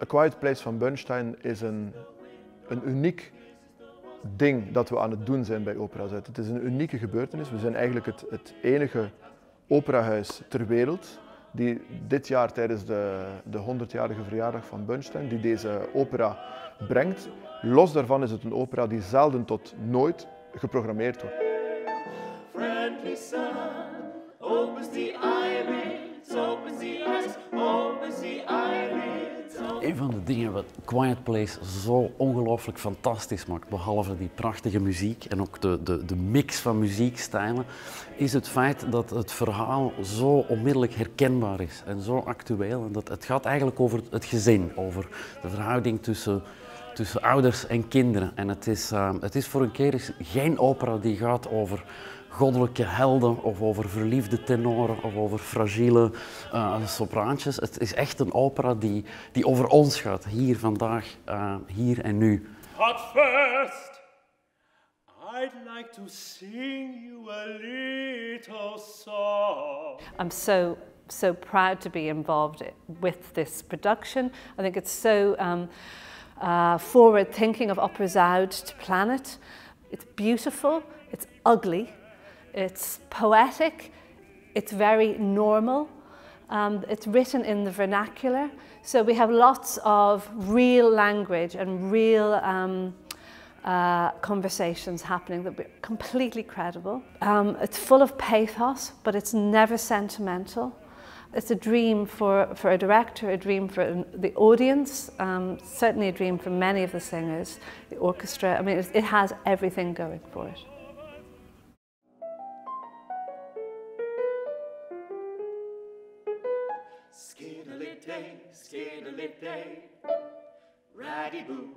A Quiet Place van Bunstein is een, een uniek ding dat we aan het doen zijn bij Opera Zuid. Het is een unieke gebeurtenis. We zijn eigenlijk het, het enige operahuis ter wereld die dit jaar tijdens de, de 100-jarige verjaardag van Bunstein die deze opera brengt. Los daarvan is het een opera die zelden tot nooit geprogrammeerd wordt. Friendly sun opens the eyelids, opens the eyes, opens the eyelids. Een van de dingen wat Quiet Place zo ongelooflijk fantastisch maakt, behalve die prachtige muziek en ook de, de, de mix van muziekstijlen, is het feit dat het verhaal zo onmiddellijk herkenbaar is en zo actueel. En dat, het gaat eigenlijk over het gezin, over de verhouding tussen, tussen ouders en kinderen. En het is, uh, het is voor een keer geen opera die gaat over goddelijke helden of over verliefde tenoren of over fragiele uh, sopraantjes. Het is echt een opera die, die over ons gaat, hier vandaag, uh, hier en nu. At first, I'd like to sing you a little song. I'm so so proud to be involved with this production. I think it's so um, uh, forward thinking of Opera Zoud to plan it. It's beautiful, it's ugly, it's poetic, it's very normal. Um, it's written in the vernacular, so we have lots of real language and real um, uh, conversations happening that are completely credible. Um, it's full of pathos, but it's never sentimental. It's a dream for, for a director, a dream for the audience, um, certainly a dream for many of the singers, the orchestra. I mean, it, it has everything going for it. Skiddly day, skiddly day, ratty boo.